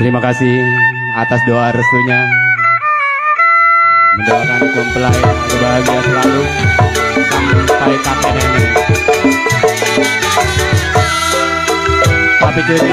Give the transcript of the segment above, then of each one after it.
Terima kasih atas doa restunya. Mendoakan mempelai berbahagia selalu sampai kakek nenek. Tapi jadi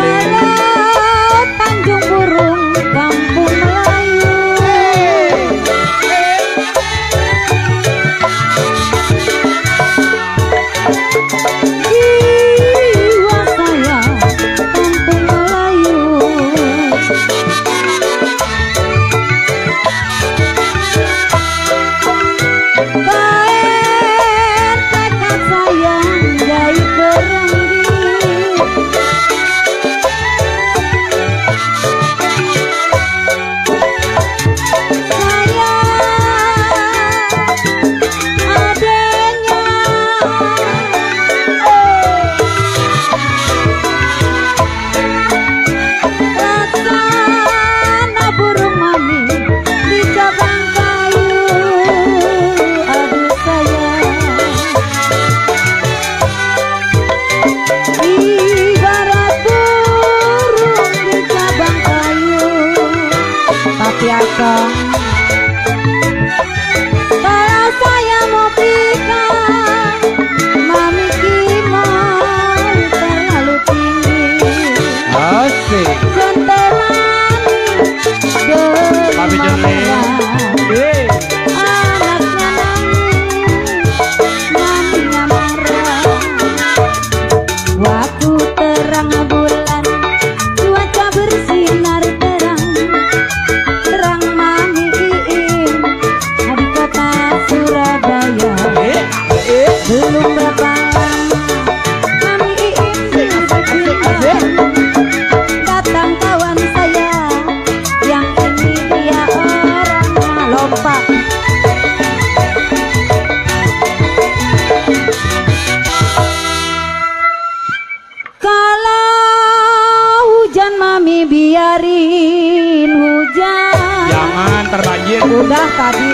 第二个 udah tadi.